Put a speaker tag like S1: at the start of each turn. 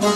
S1: one.